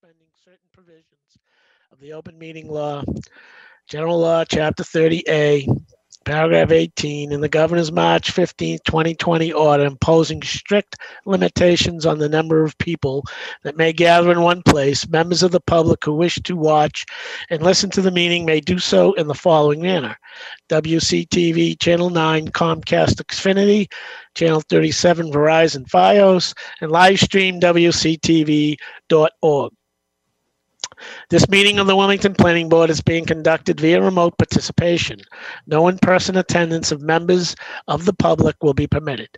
suspending certain provisions of the open meeting law, general law, chapter 30A, paragraph 18, in the governor's March 15, 2020 order imposing strict limitations on the number of people that may gather in one place, members of the public who wish to watch and listen to the meeting may do so in the following manner. WCTV Channel 9 Comcast Xfinity, Channel 37 Verizon Fios, and live stream WCTV.org. This meeting of the Wilmington Planning Board is being conducted via remote participation. No in-person attendance of members of the public will be permitted,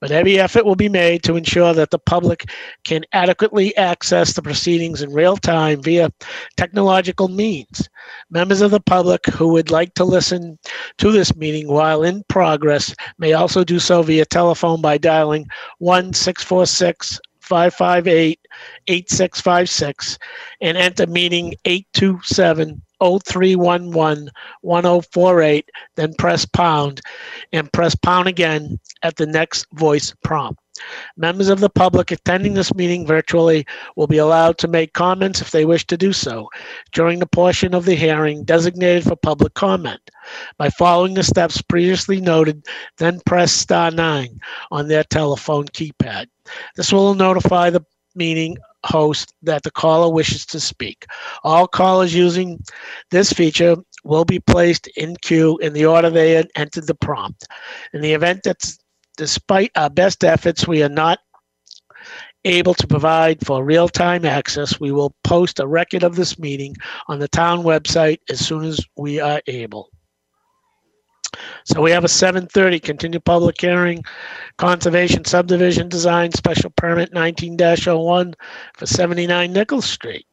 but every effort will be made to ensure that the public can adequately access the proceedings in real time via technological means. Members of the public who would like to listen to this meeting while in progress may also do so via telephone by dialing 1 646 558 8656 and enter meeting 827 0311 1048, then press pound and press pound again at the next voice prompt. Members of the public attending this meeting virtually will be allowed to make comments if they wish to do so during the portion of the hearing designated for public comment. By following the steps previously noted, then press star nine on their telephone keypad. This will notify the meeting host that the caller wishes to speak. All callers using this feature will be placed in queue in the order they had entered the prompt. In the event that despite our best efforts, we are not able to provide for real-time access, we will post a record of this meeting on the town website as soon as we are able. So we have a 7:30 continued public hearing, conservation subdivision design special permit 19-01 for 79 Nichols Street.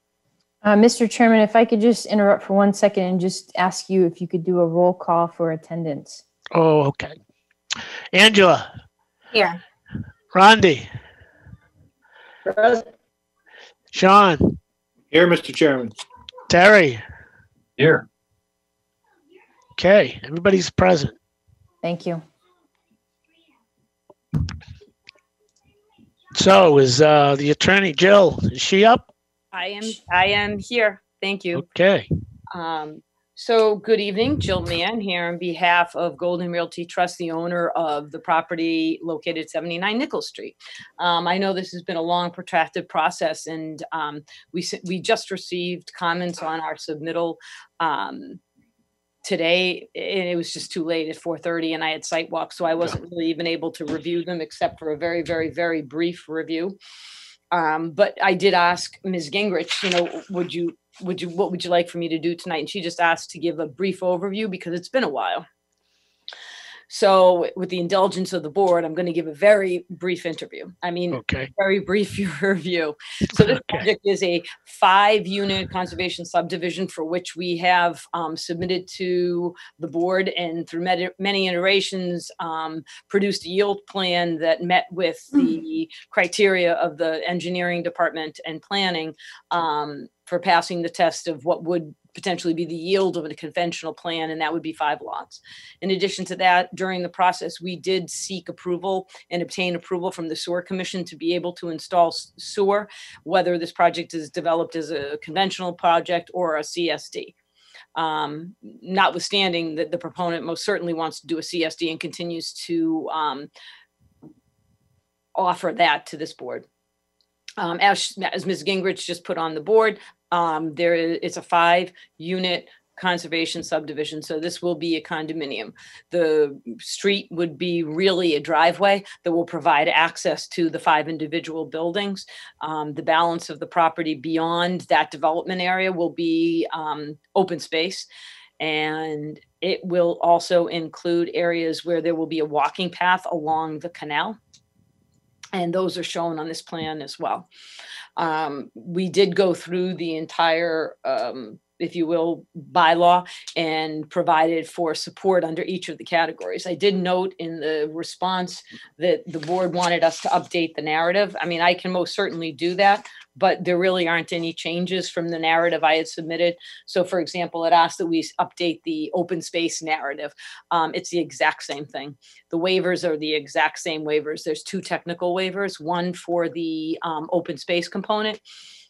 Uh, Mr. Chairman, if I could just interrupt for one second and just ask you if you could do a roll call for attendance. Oh, okay. Angela, Here. Rondi, Sean, Here, Mr. Chairman. Terry. Here. Okay, everybody's present. Thank you. So is uh, the attorney Jill? Is she up? I am, I am here. Thank you. Okay. Um, so good evening, Jill Mann here on behalf of Golden Realty Trust, the owner of the property located at 79 Nichols Street. Um, I know this has been a long protracted process and, um, we, s- we just received comments on our submittal, um, today and it was just too late at 4:30 and I had site walk so I wasn't really even able to review them except for a very very very brief review. Um, but I did ask Ms. Gingrich, you know, would you would you what would you like for me to do tonight? And she just asked to give a brief overview because it's been a while. So with the indulgence of the board, I'm going to give a very brief interview. I mean, Okay. very brief review. So this Okay. project is a five-unit conservation subdivision for which we have um, submitted to the board and through many, many iterations, um, produced a yield plan that met with the criteria of the engineering department and planning um, for passing the test of what would potentially be the yield of a conventional plan, and that would be five lots. In addition to that, during the process, we did seek approval and obtain approval from the sewer commission to be able to install sewer, whether this project is developed as a conventional project or a CSD. Um, notwithstanding that the proponent most certainly wants to do a CSD and continues to um, offer that to this board. Um, as, as Ms. Gingrich just put on the board, um, there is, it's a five-unit conservation subdivision, so this will be a condominium. The street would be really a driveway that will provide access to the five individual buildings. Um, the balance of the property beyond that development area will be, um, open space. And it will also include areas where there will be a walking path along the canal. And those are shown on this plan as well. Um, we did go through the entire, um, if you will, bylaw and provided for support under each of the categories. I did note in the response that the board wanted us to update the narrative. I mean, I can most certainly do that, but there really aren't any changes from the narrative I had submitted. So for example, it asked that we update the open space narrative. Um, it's the exact same thing. The waivers are the exact same waivers. There's two technical waivers, one for the um, open space component.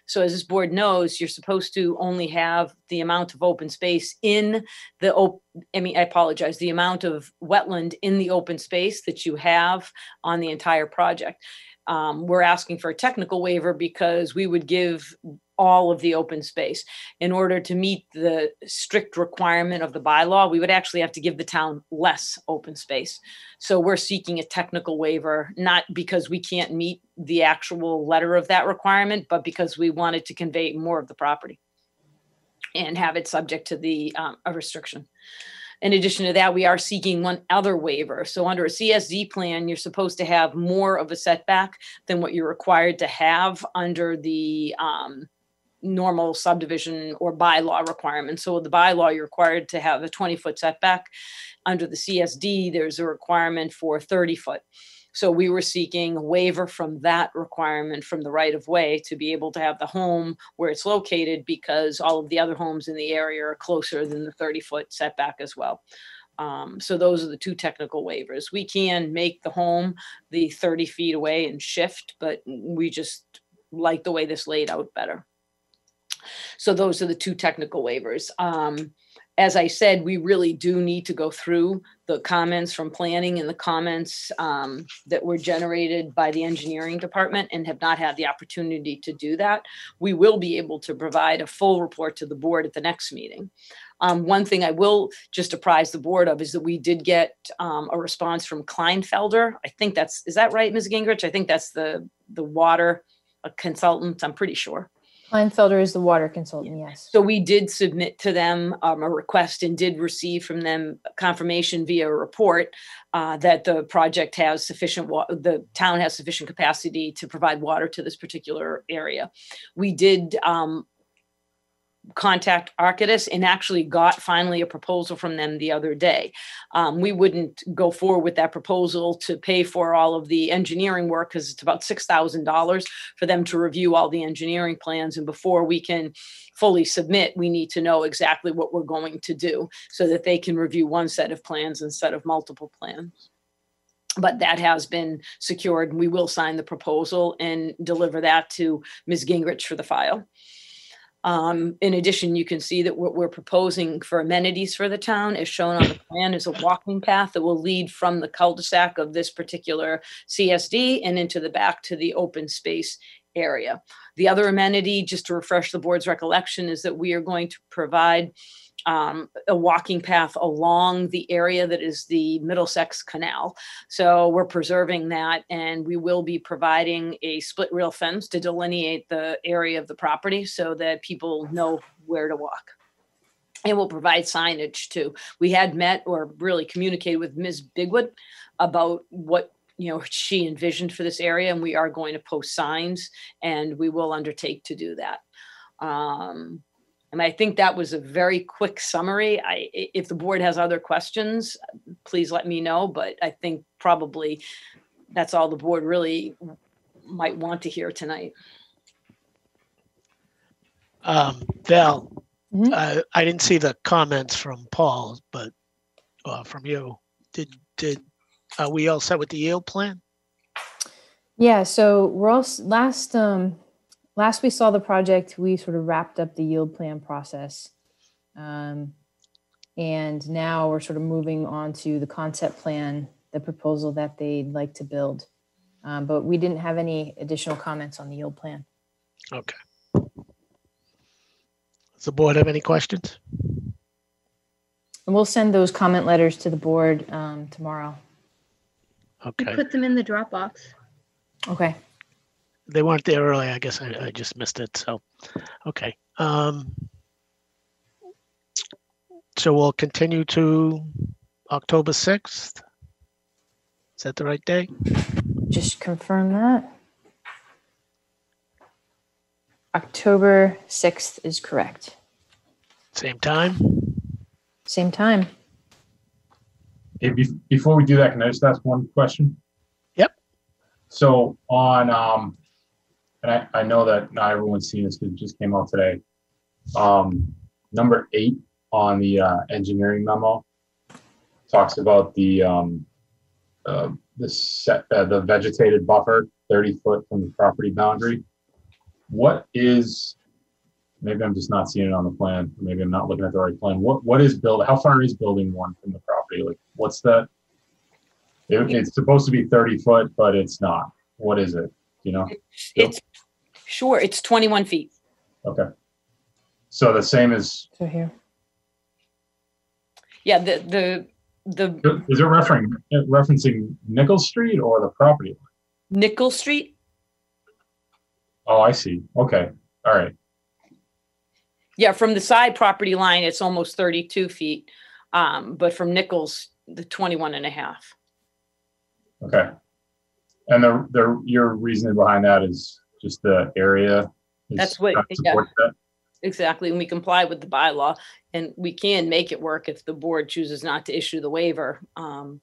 So as this board knows, you're supposed to only have the amount of open space in the, op- I mean, I apologize, the amount of wetland in the open space that you have on the entire project. Um, we're asking for a technical waiver because we would give all of the open space. In order to meet the strict requirement of the bylaw, we would actually have to give the town less open space. So we're seeking a technical waiver, not because we can't meet the actual letter of that requirement, but because we wanted to convey more of the property and have it subject to the, um, a restriction. In addition to that, we are seeking one other waiver. So under a CSD plan, you're supposed to have more of a setback than what you're required to have under the, um, normal subdivision or bylaw requirements. So the bylaw, you're required to have a 20-foot setback. Under the CSD, there's a requirement for 30-foot. So we were seeking a waiver from that requirement from the right of way to be able to have the home where it's located because all of the other homes in the area are closer than the 30-foot setback as well. Um, so those are the two technical waivers. We can make the home the 30 feet away and shift, but we just like the way this laid out better. So those are the two technical waivers. Um, as I said, we really do need to go through the comments from planning and the comments um, that were generated by the engineering department and have not had the opportunity to do that. We will be able to provide a full report to the board at the next meeting. Um, one thing I will just apprise the board of is that we did get um, a response from Kleinfelder. I think that's, is that right, Ms. Gingrich? I think that's the, the water consultant, I'm pretty sure. Kleinfelder is the water consultant, yes. So we did submit to them um, a request and did receive from them confirmation via a report uh, that the project has sufficient, wa- the town has sufficient capacity to provide water to this particular area. We did um, contact Arcadis and actually got finally a proposal from them the other day. Um, We wouldn't go forward with that proposal to pay for all of the engineering work because it's about $6,000 for them to review all the engineering plans. And before we can fully submit, we need to know exactly what we're going to do so that they can review one set of plans instead of multiple plans. But that has been secured. and We will sign the proposal and deliver that to Ms. Gingrich for the file. Um, in addition, you can see that what we're proposing for amenities for the town is shown on the plan is a walking path that will lead from the cul-de-sac of this particular CSD and into the back to the open space area. The other amenity, just to refresh the board's recollection, is that we are going to provide um, a walking path along the area that is the Middlesex Canal. So we're preserving that and we will be providing a split rail fence to delineate the area of the property so that people know where to walk. And we'll provide signage too. We had met or really communicated with Ms. Bigwood about what you know she envisioned for this area and we are going to post signs and we will undertake to do that. Um, and I think that was a very quick summary. I, i- if the board has other questions, please let me know, but I think probably that's all the board really might want to hear tonight. Um, Val, Mhm. uh, I didn't see the comments from Paul, but, uh, from you. Did, did, are we all set with the yield plan? Yeah, so we're all, last, um, last we saw the project, we sort of wrapped up the yield plan process. Um, and now we're sort of moving on to the concept plan, the proposal that they'd like to build. Um, but we didn't have any additional comments on the yield plan. Okay. Does the board have any questions? And we'll send those comment letters to the board, um, tomorrow. We Okay, put them in the Dropbox. Okay. they weren't there early. I guess I, I just missed it, so, okay. Um, so we'll continue to October 6th? Is that the right day? Just confirm that. October 6th is correct. Same time? Same time. Hey, be- before we do that, can I just ask one question? Yep. So on, um, and I, I know that not everyone's seen this, 'cause it just came out today. Um, number eight on the, uh, engineering memo talks about the, um, uh, the set, uh, the vegetated buffer thirty foot from the property boundary. what is, maybe I'm just not seeing it on the plan, maybe I'm not looking at the right plan. What, what is build, how far is building one from the property? Like, what's that? It, it's supposed to be thirty foot, but it's not. What is it? You know? Yep. It's, sure, it's 21 feet. Okay. So the same as, So here. Yeah, the, the, the is it referencing, referencing Nichols Street or the property? Nickel Street, Oh, I see. Okay. All right. Yeah, from the side property line, it's almost 32 feet. Um, but from Nichols, the 21 and a half. Okay. And the, the, your reasoning behind that is just the area? is That's what- yeah. support that? Exactly, and we comply with the bylaw, and we can make it work if the board chooses not to issue the waiver. Um,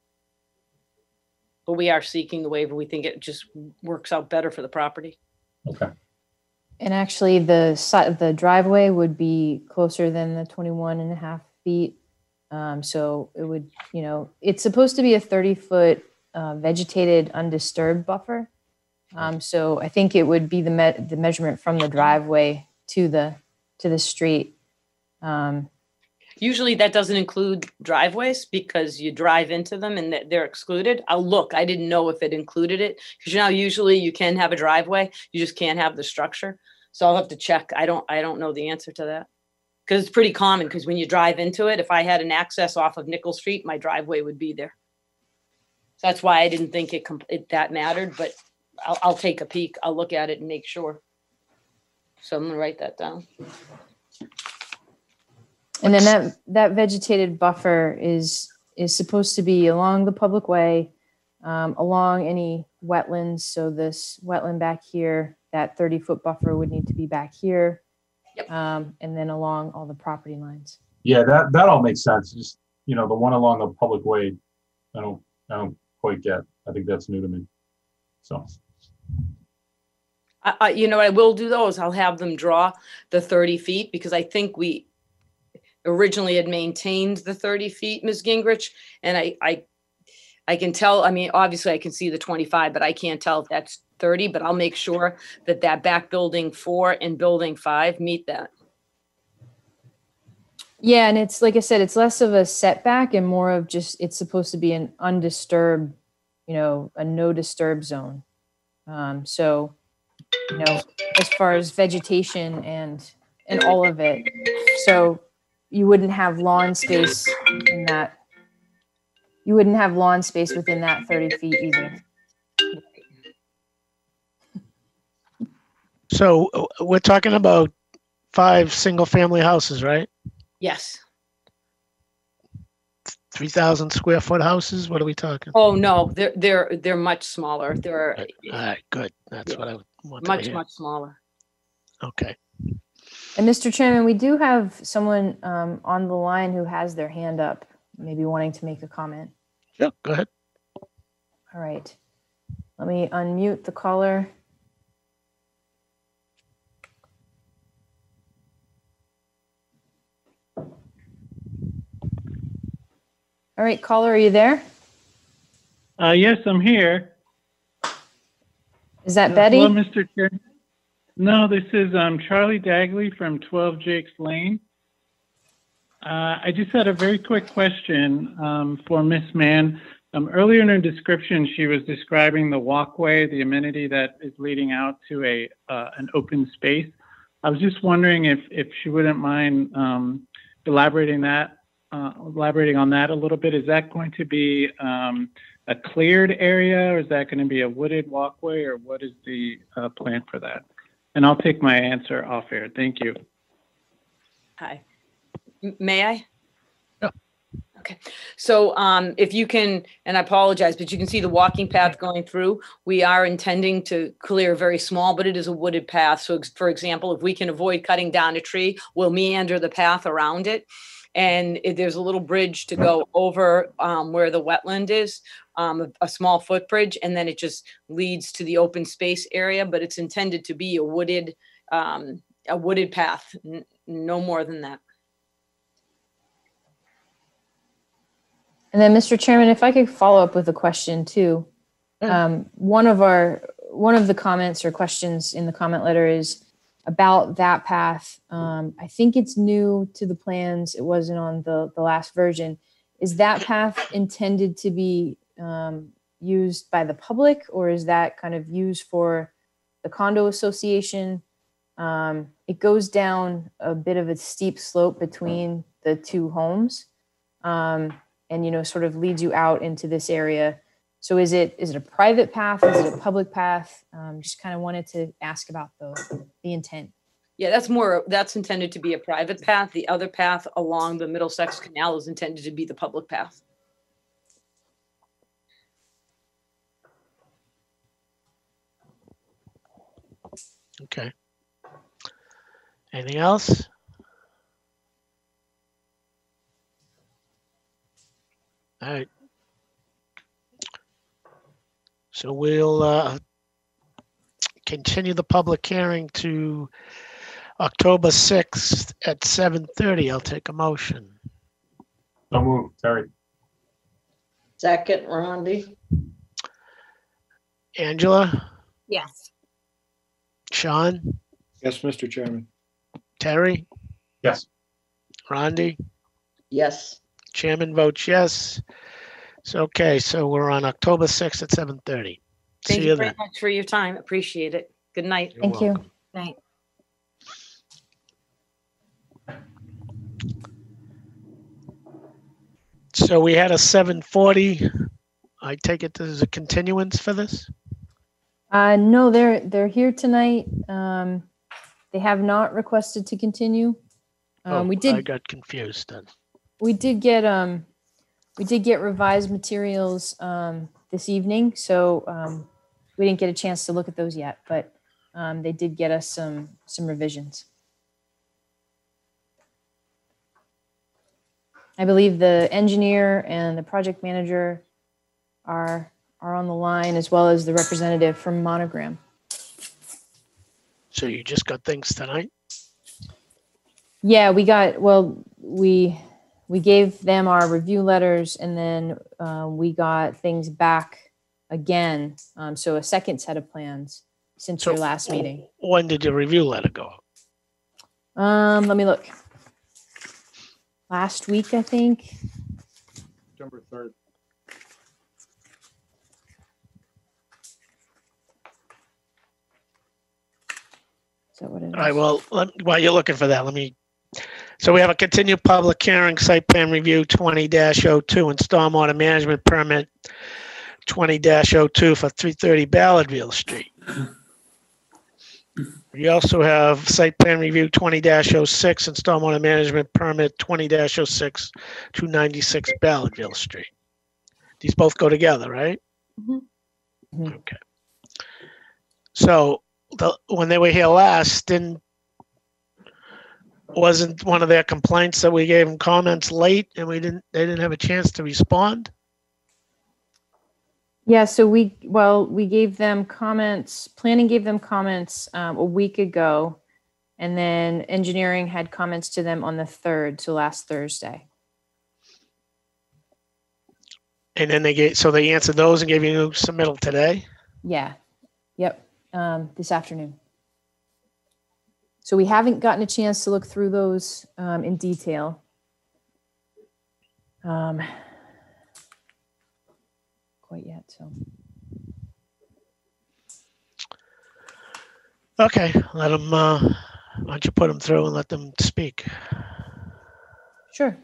But we are seeking the waiver. We think it just works out better for the property. Okay. And actually, the side, the driveway would be closer than the 21 and a half feet. Um, so it would, you know, it's supposed to be a 30 foot uh, vegetated undisturbed buffer. Um, so I think it would be the me- the measurement from the driveway to the to the street. Um, Usually that doesn't include driveways because you drive into them and they're excluded. I'll look, I didn't know if it included it. Because you know, usually you can have a driveway, you just can't have the structure. So I'll have to check. I don't, I don't know the answer to that. Because it's pretty common, because when you drive into it, if I had an access off of Nickel Street, my driveway would be there. So That's why I didn't think it, com- it that mattered, but I'll, I'll take a peek. I'll look at it and make sure. So I'm gonna write that down. And then that, that vegetated buffer is, is supposed to be along the public way, um, along any wetlands. So this wetland back here, that 30 foot buffer would need to be back here. Yep. Um, and then along all the property lines. Yeah, that, that all makes sense. Just, you know, the one along the public way, I don't, I don't quite get. I think that's new to me. So, I, I, you know, what I will do though is I'll have them draw the thirty feet because I think we originally had maintained the thirty feet, Ms. Gingrich, and I, I, I can tell, I mean, obviously I can see the twenty-five, but I can't tell if that's thirty, but I'll make sure that that back building four and building five meet that. Yeah, and it's like I said, it's less of a setback and more of just it's supposed to be an undisturbed, you know, a no disturb zone. Um, so, you know, as far as vegetation and and all of it, so you wouldn't have lawn space in that. You wouldn't have lawn space within that thirty feet either. So uh, we're talking about five single-family houses, right? Yes. 3,000 square foot houses? What are we talking? Oh, no, they're, they're, they're much smaller. They're Right. All right, good. That's Yeah. what I wanted much, to hear. much smaller. Okay. And Mr. Chairman, we do have someone um, on the line who has their hand up, maybe wanting to make a comment. Yeah, go ahead. All right. Let me unmute the caller. All right, caller, are you there? Uh, yes, I'm here. Is that Uh, Betty? Hello, Mr. Chair. No, this is um, Charlie Dagley from 12 Jakes Lane. Uh, I just had a very quick question um, for Miss Mann. Um, earlier in her description, she was describing the walkway, the amenity that is leading out to a uh, an open space. I was just wondering if if she wouldn't mind um, elaborating that uh, elaborating on that a little bit. Is that going to be um, a cleared area or is that going to be a wooded walkway or what is the uh, plan for that? And I'll take my answer off air. Thank you. Hi. M- May I? Yeah. Okay, so um, if you can, and I apologize, but you can see the walking path going through. We are intending to clear very small, but it is a wooded path. So ex- for example, if we can avoid cutting down a tree, we'll meander the path around it. And if there's a little bridge to go over um, where the wetland is, um, a, a small footbridge, and then it just leads to the open space area, but it's intended to be a wooded, um, a wooded path, n- no more than that. And then, Mr. Chairman, if I could follow up with a question too. Yeah. Um, one of our, one of the comments or questions in the comment letter is, about that path. Um, I think it's new to the plans. It wasn't on the, the last version. Is that path intended to be um, used by the public or is that kind of used for the condo association? Um, it goes down a bit of a steep slope between the two homes um, and, you know, sort of leads you out into this area. So is it is it a private path? Is it a public path? Um, just kind of wanted to ask about the the intent. Yeah, that's more, that's intended to be a private path. The other path along the Middlesex Canal is intended to be the public path. Okay. Anything else? All right. So we'll uh, continue the public hearing to October 6th at 7:30. I'll take a motion. So move, Terry. Second, Rondi. Angela, Yes. Sean, Yes, Mr. Chairman. Terry, Yes. Rondi? Yes. Chairman votes yes. So, okay, so we're on October 6th at 7:30. Thank See you you very then. much for your time. Appreciate it. Good night. You're Thank you. welcome. Night. So we had a 7:40. I take it there's a continuance for this? Uh, no, they're they're here tonight. Um, they have not requested to continue. Um, Oh, we I did got confused then. we did get um we did get revised materials um this evening, so um we didn't get a chance to look at those yet, but um they did get us some some revisions. I believe the engineer and the project manager are are on the line as well as the representative from Monogram. So you just got things tonight? Yeah, we got, well, we, we gave them our review letters and then uh, we got things back again. Um, So a second set of plans since your last meeting. When did your review letter go? Um, let me look. Last week, I think. September third. Is that what it is? All right, well, let- while you're looking for that, let me, so we have a continued public hearing, site plan review twenty 2 and stormwater management permit twenty 2 for three thirty Ballardvale Street. We also have site plan review twenty 6 and stormwater management permit twenty 6 two ninety-six Ballardvale Street. These both go together, right? Mhm. Mhm. Okay. So, the, when they were here last, didn't wasn't one of their complaints that we gave them comments late and we didn't, they didn't have a chance to respond? Yeah, so we, well, we gave them comments, planning gave them comments um, a week ago. And then engineering had comments to them on the third, so last Thursday. And then they gave, so they answered those and gave you a submittal today? Yeah, yep, um, this afternoon. So we haven't gotten a chance to look through those um, in detail. Um, quite yet, so. Okay, let them, uh, why don't you put them through and let them speak? Sure.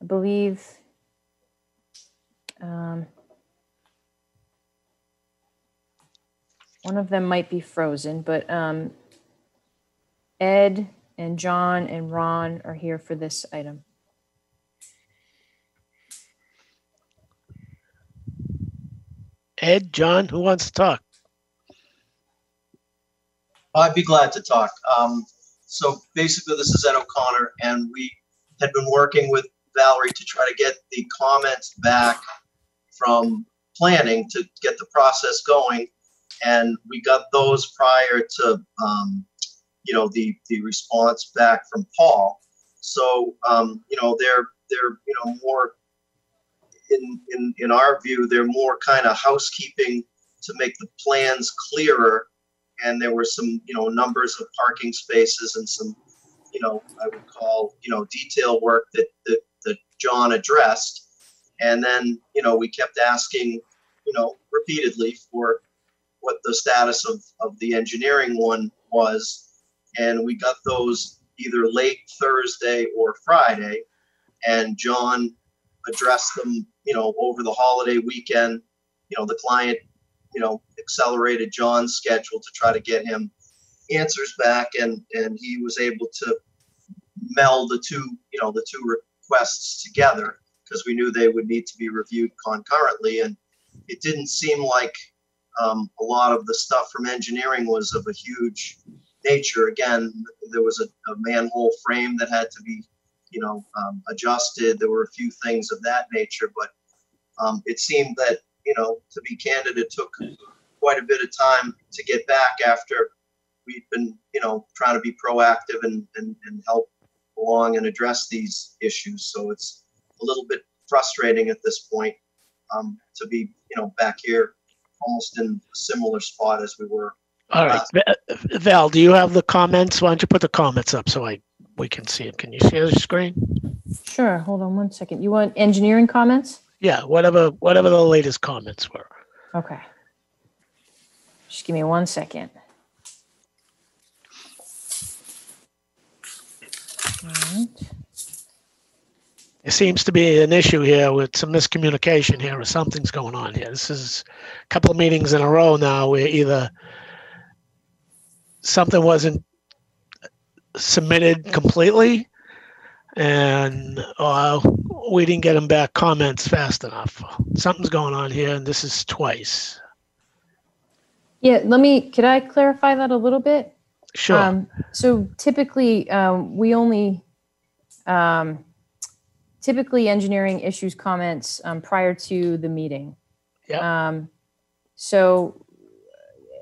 I believe. Um, one of them might be frozen, but um, Ed and John and Ron are here for this item. Ed, John, who wants to talk? I'd be glad to talk. Um, so basically, this is Ed O'Connor, and we had been working with Valerie to try to get the comments back from planning to get the process going. And we got those prior to, um, you know, the, the response back from Paul. So, um, you know, they're, they're, you know, more, in, in, in our view, they're more kind of housekeeping to make the plans clearer and there were some, you know, numbers of parking spaces and some, you know, I would call, you know, detail work that, that, that John addressed. And then, you know, we kept asking, you know, repeatedly for what the status of, of the engineering one was. And we got those either late Thursday or Friday. And John addressed them, you know, over the holiday weekend. You know, the client, you know, accelerated John's schedule to try to get him answers back and, and he was able to meld the two, you know, the two requests together because we knew they would need to be reviewed concurrently. And it didn't seem like um, a lot of the stuff from engineering was of a huge nature. Again, there was a, a manhole frame that had to be, you know, um, adjusted. There were a few things of that nature, but um, it seemed that, you know, to be candid, it took quite a bit of time to get back after we'd been, you know, trying to be proactive and, and, and help along and address these issues. So it's a little bit frustrating at this point um, to be, you know, back here almost in a similar spot as we were. All right, uh, Va- Val, do you have the comments? Why don't you put the comments up so I, we can see it? Can you share the screen? Sure, hold on one second. You want engineering comments? Yeah, whatever, whatever the latest comments were. Okay. Just give me one second. All right. There seems to be an issue here with some miscommunication here or something's going on here. This is a couple of meetings in a row now where either something wasn't submitted completely and uh, we didn't get them back comments fast enough. Something's going on here and this is twice. Yeah, let me, could I clarify that a little bit? Sure. Um, so typically, um, we only, um, typically engineering issues comments, um, prior to the meeting. Yeah. Um, so,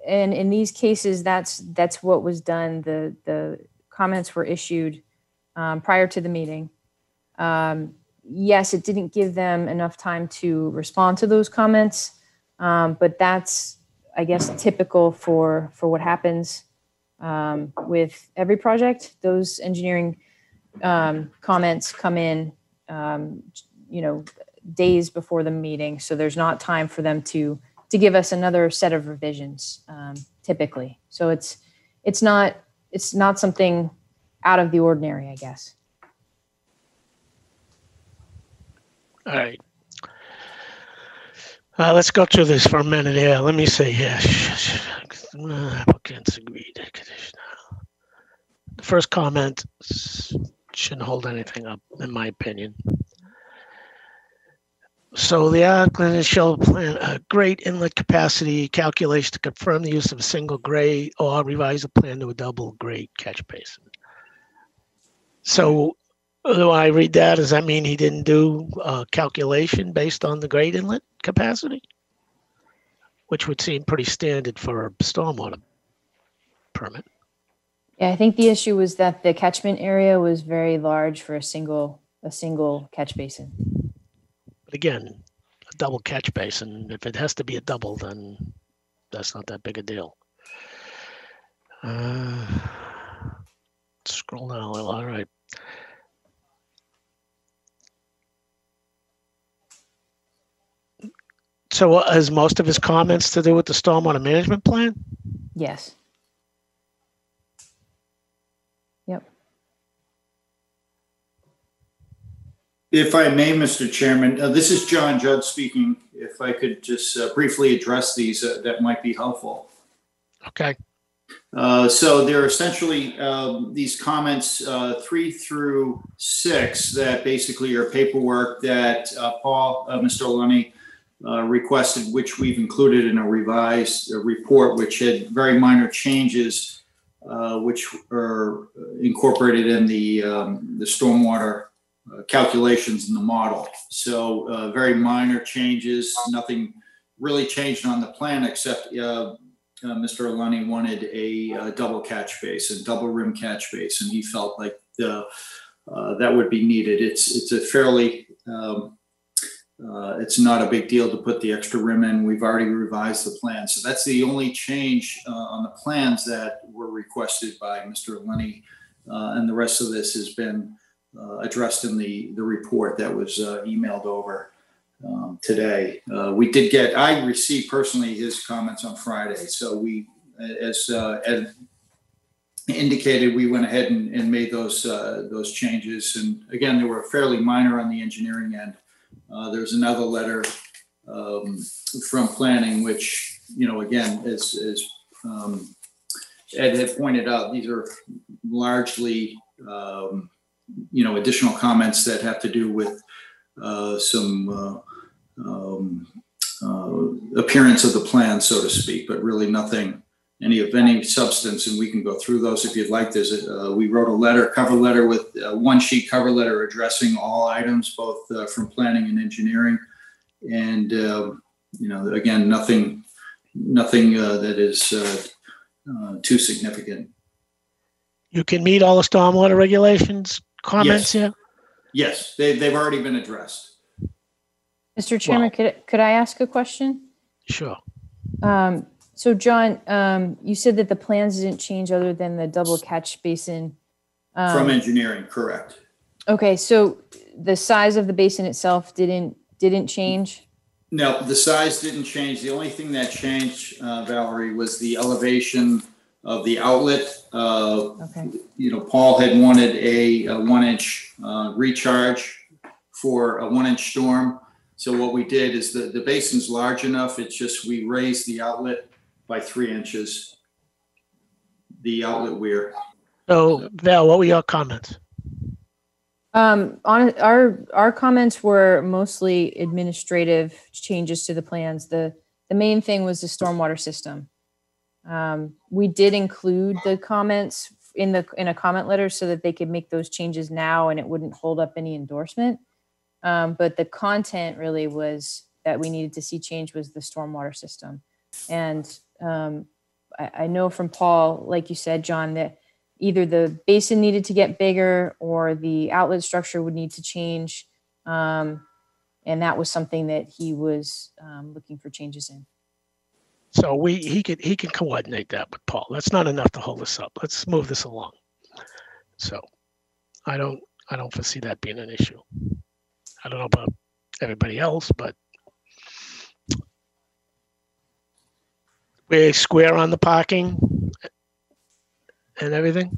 and in these cases, that's, that's what was done. The, the comments were issued, um, prior to the meeting. Um, yes, it didn't give them enough time to respond to those comments. Um, but that's, I guess, typical for, for what happens um, with every project. Those engineering um, comments come in, um, you know, days before the meeting, so there's not time for them to to give us another set of revisions um, typically. So it's it's not it's not something out of the ordinary, I guess. All right. Uh, let's go through this for a minute here. Let me see here. Applicants agreed. The first comment shouldn't hold anything up, in my opinion. So the applicant shall plan a great inlet capacity calculation to confirm the use of a single grade or revise the plan to a double grade catch basin. So do I read that? Does that mean he didn't do a calculation based on the grade inlet capacity? Which would seem pretty standard for a stormwater permit. Yeah, I think the issue was that the catchment area was very large for a single a single catch basin. Again, a double catch basin, if it has to be a double, then that's not that big a deal. Uh, Scroll down a little, all right. So what- has most of his comments to do with the stormwater management plan? Yes. If I may, Mr. Chairman, uh, this is John Judd speaking. If I could just uh, briefly address these, uh, that might be helpful. Okay, Uh, So there are essentially um, these comments, uh, three through six, that basically are paperwork that uh, Paul, uh, Mr. Alunni, uh, requested, which we've included in a revised uh, report, which had very minor changes, uh, which are incorporated in the, um, the stormwater calculations in the model. So uh, very minor changes, nothing really changed on the plan except uh, uh, Mr. Alunni wanted a uh, double catch basin, double rim catch basin. He felt like the, uh, that would be needed. It's, it's a fairly um, uh, it's not a big deal to put the extra rim in. We've already revised the plan. So that's the only change uh, on the plans that were requested by Mr. Alunni. Uh, And the rest of this has been uh, addressed in the, the report that was uh, emailed over um, today. Uh, We did get, I received personally his comments on Friday. So we, as uh, Ed indicated, we went ahead and, and made those, uh, those changes. And again, they were fairly minor on the engineering end. Uh, There's another letter um, from planning, which, you know, again, as, as um, Ed had pointed out, these are largely, um, you know, additional comments that have to do with uh, some uh, um, uh, appearance of the plan, so to speak, but really nothing, any of any substance, and we can go through those if you'd like. There's, a- uh, we wrote a letter, cover letter with, uh, one sheet cover letter addressing all items, both uh, from planning and engineering. And, uh, you know, again, nothing, nothing that is too significant. You can meet all the stormwater regulations, comments Yes. here? Yes, they, they've already been addressed. Mr. Chairman, could, could I ask a question? Sure. Um, so John, um, you said that the plans didn't change other than the double catch basin. From Um, engineering, correct. okay, so the size of the basin itself didn't, didn't change? No, the size didn't change. The only thing that changed, uh, Valerie, was the elevation of the outlet. Uh, Okay, You know, Paul had wanted a, a one-inch uh, recharge for a one-inch storm. So what we did is the, the basin's large enough, it's just we raised the outlet by three inches. The outlet weir. So Val, what were your comments? um, on, our, our comments were mostly administrative changes to the plans. The, the main thing was the stormwater system. Um, we did include the comments in the, in a comment letter so that they could make those changes now and it wouldn't hold up any endorsement. Um, but the content really was that we needed to see change was the stormwater system. And um, I, I know from Paul, like you said, John, that either the basin needed to get bigger or the outlet structure would need to change. Um, and that was something that he was um, looking for changes in. So we, he could, he can coordinate that with Paul. That's not enough to hold us up. Let's move this along. So I don't, I don't foresee that being an issue. I don't know about everybody else, but we're square on the parking and everything.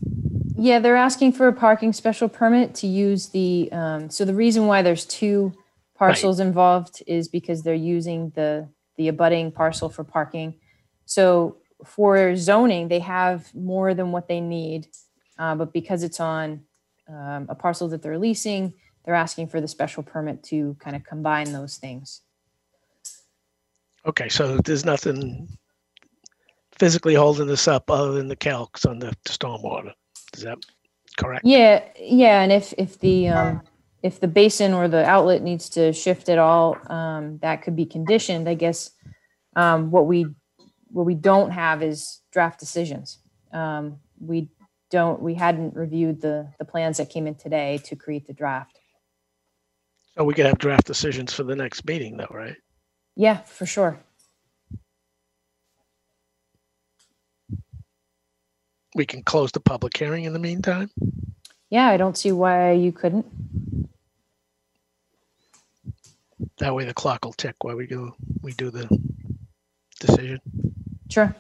Yeah, they're asking for a parking special permit to use the, um, so the reason why there's two parcels involved is because they're using the, the abutting parcel for parking. So for zoning, they have more than what they need. Uh, but because it's on, um, a parcel that they're leasing, they're asking for the special permit to kind of combine those things. Okay, so there's nothing physically holding this up other than the calcs on the stormwater. Is that correct? Yeah, yeah, and if, if the, um, if the basin or the outlet needs to shift at all, um, that could be conditioned, I guess. Um, what we, what we don't have is draft decisions. Um, we don't, we hadn't reviewed the, the plans that came in today to create the draft. So we could have draft decisions for the next meeting though, right? Yeah, for sure. We can close the public hearing in the meantime. Yeah, I don't see why you couldn't. That way the clock will tick while we do, we do the decision. Sure.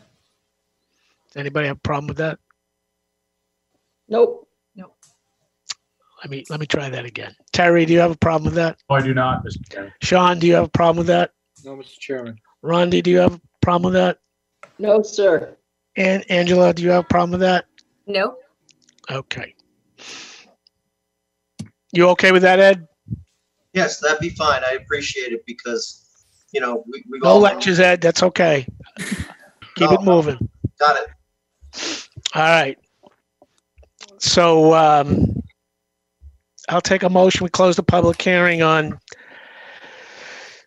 Does anybody have a problem with that? Nope. Nope. Let me, let me try that again. Terry, do you have a problem with that? No, I do not, Mr. Chairman. Sean, do you have a problem with that? No, Mr. Chairman. Rondi, do you have a problem with that? No, sir. And Angela, do you have a problem with that? No, Okay. You okay with that, Ed? Yes, that'd be fine. I appreciate it because, you know, we, we've No all lectures, Ed. That's okay. Keep it moving. got it. All right. So, um, I'll take a motion. We close the public hearing on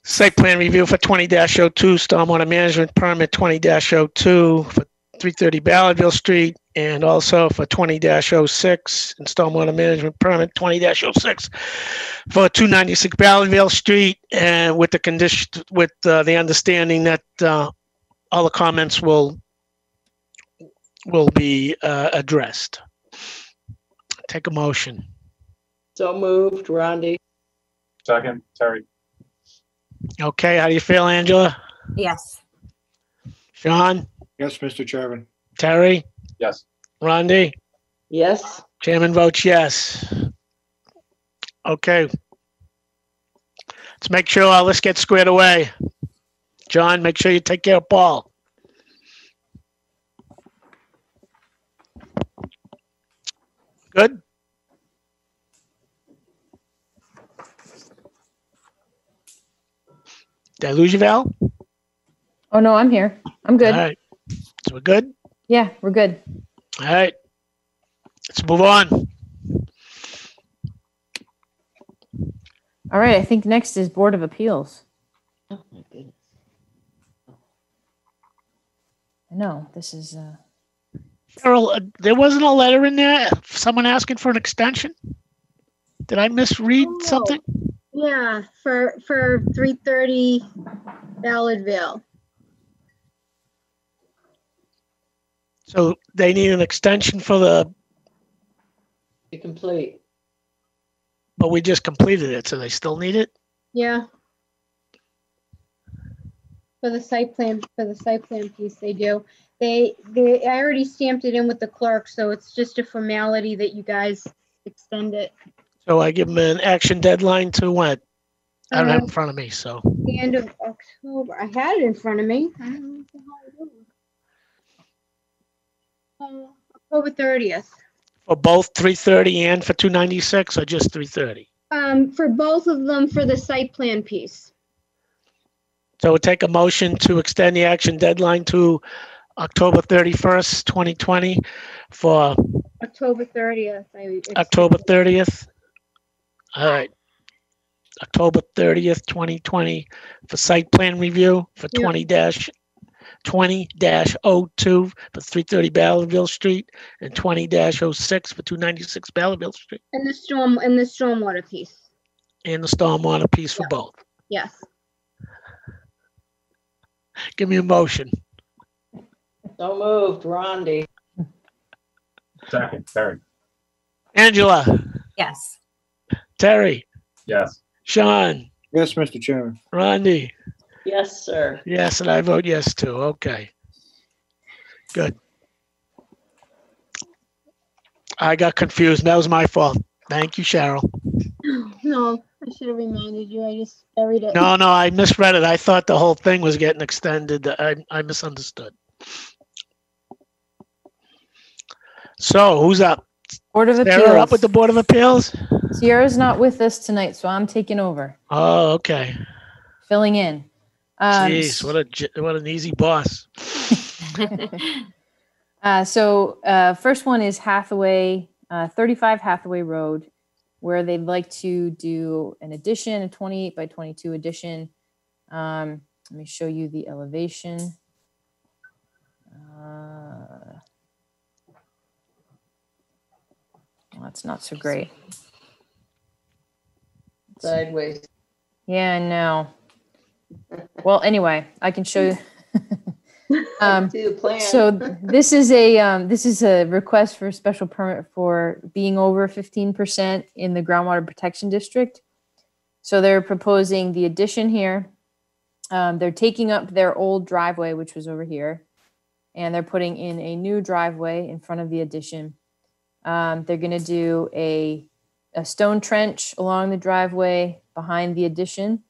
site plan review for twenty 2 stormwater management permit twenty 2 for three thirty Ballardvale Street And also for twenty 6 and stormwater management permit twenty 6 for two ninety-six Ballardvale Street and with the condition, with uh, the understanding that uh, all the comments will will be uh, addressed. Take a motion. So moved, Rondi. Second, Terry. Okay, how do you feel, Angela? Yes. Sean? Yes, Mr. Chairman. Terry? Yes. Rondi? Yes, Chairman votes yes. Okay. Let's make sure all this gets squared away. John, make sure you take care of Paul. Good? Did I lose you, Val? Oh, no, I'm here. I'm good. All right. So we're good? Yeah, we're good. All right. Let's move on. All right, I think next is Board of Appeals. Oh, my goodness. I know, this is, uh, Carol, uh, there wasn't a letter in there, someone asking for an extension? Did I misread Oh. something? Yeah, for, for three thirty Ballardvale. So they need an extension for the, Be complete. but we just completed it, so they still need it? Yeah. For the site plan, for the site plan piece, they do. They, they, I already stamped it in with the clerk, so it's just a formality that you guys extend it. So I give them an action deadline to what? I don't have it in Um, front of me, so, The end of October. I had it in front of me. I don't know what the hell I did. Uh, October thirtieth. for both three thirty and for two ninety-six, or just three thirty? Um, for both of them for the site plan piece. So we'll take a motion to extend the action deadline to October thirty-first, twenty twenty, for October thirtieth. October thirtieth. All right. October thirtieth, twenty twenty, for site plan review for Yeah. twenty dash, twenty dash oh two for three thirty Ballardvale Street and twenty dash oh six for two ninety-six Ballardvale Street, And the storm, and the stormwater piece. and the stormwater piece for both. Yes. Give me a motion. So moved, Rondi. Second, Terry. Angela, Yes. Terry, Yes. Sean, Yes, Mr. Chairman. Rodney, Yes, sir. yes, and I vote yes too. Okay. Good. I got confused. That was my fault. Thank you, Cheryl. No, I should have reminded you. I just buried it. No, no, I misread it. I thought the whole thing was getting extended. I, I misunderstood. So who's up? Board of Sarah up with the Appeals. Board of Appeals? Sierra's not with us tonight, so I'm taking over, Oh, okay. filling in. Um, Jeez, what a, j- what an easy boss. Uh, so uh, first one is Hathaway, uh, 35 Hathaway Road, where they'd like to do an addition, a 28 by 22 addition. Um, let me show you the elevation. Uh, well, that's not so great. Sideways. Yeah, I know. Well, anyway, I can show you. Um. So this is a, um, this is a request for a special permit for being over fifteen percent in the groundwater protection district. So they're proposing the addition here. Um, they're taking up their old driveway, which was over here. And they're putting in a new driveway in front of the addition. Um, they're gonna do a, a stone trench along the driveway behind the addition.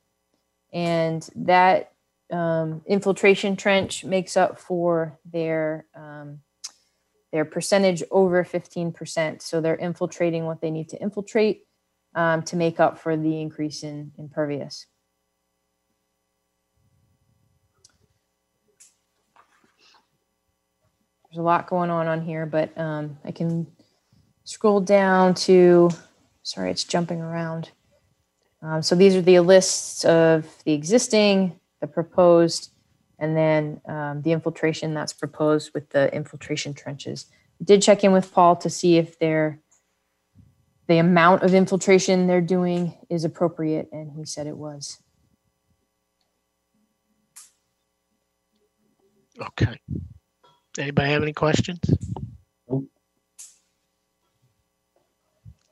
And that um, infiltration trench makes up for their um, their percentage over 15%. So they're infiltrating what they need to infiltrate um, to make up for the increase in impervious. There's a lot going on on here, but um, I can scroll down to, sorry, it's jumping around. Um, so these are the lists of the existing, the proposed, and then um, the infiltration that's proposed with the infiltration trenches did check in with Paul to see if they're the amount of infiltration they're doing is appropriate, and he said it was. Okay. Anybody have any questions?